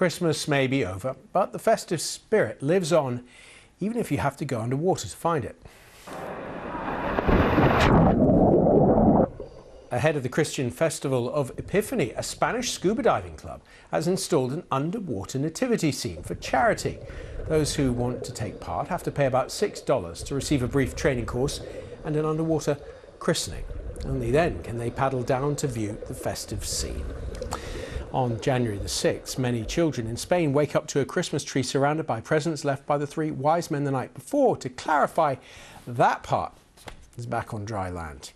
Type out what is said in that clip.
Christmas may be over, but the festive spirit lives on, even if you have to go underwater to find it. Ahead of the Christian Festival of Epiphany, a Spanish scuba diving club has installed an underwater nativity scene for charity. Those who want to take part have to pay about $6 to receive a brief training course and an underwater christening. Only then can they paddle down to view the festive scene. On January the 6th, many children in Spain wake up to a Christmas tree surrounded by presents left by the three wise men the night before. To clarify, that part is back on dry land.